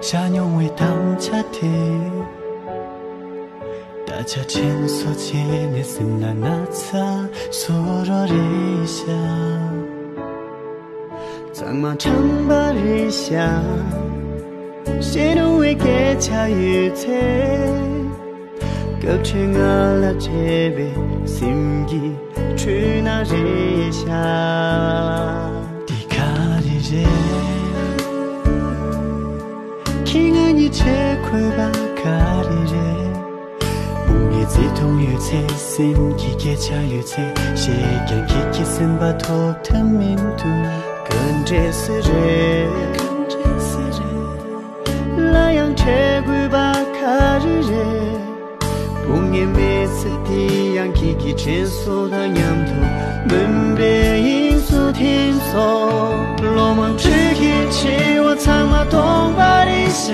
下牛为当家的，大家千索千年是那那扎索卓日下，苍马长把日下，谁能为给家一切，各处阿拉这边心机去那日下，迪卡日日。 제 콜바카리레 뭉게 지통 유체 심 기계 자유체 시간 기기 쓴바 톡탐 민투 근제스레 근제스레. 라양 제구바카리레 뭉게 메스티 양 기기 첸소다 냠도 문베인 수틴소 로망 즐기 치워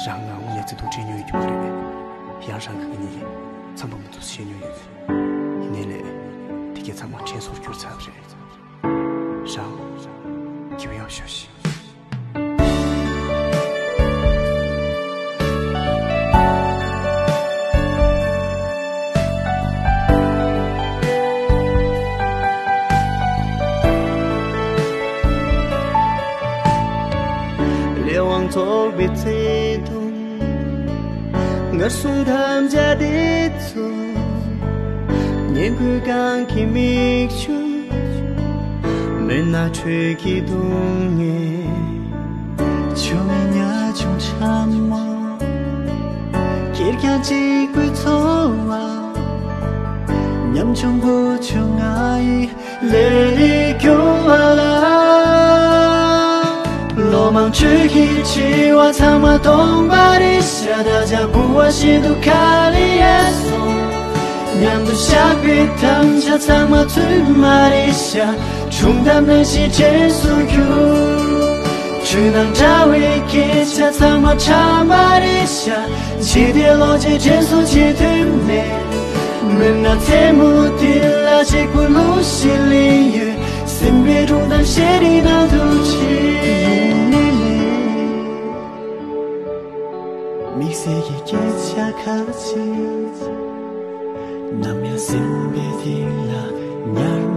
rāngā wū yā tsidhū chēnyō yu kore bē, yā rāngā gā nīgī, tsāmbā mū tūs chēnyō yu kore, nē lē, tī kē tsāmbā chēn sōr kyōr tsāb rē, rāng, kī wē yā shō shī. Tham gia đi tu nhiên cứ càng khi mi chu mình na chơi khi đông nghe cho mình nhớ trong chăm mơ kiệt kia chỉ quy thô à nhắm trong vô trong ai lệ đi cứu ala 落芒之一起，我苍马东巴地下，大家不问西都卡里耶松。娘都下雨，当家苍马最马地下，冲淡那些结束有。只能找为给下苍马长马地下，起跌落结结束起对面。门那天幕地拉起古路西里雨，身边中当鞋底那土气。птиц Нам я сим бедила, нервно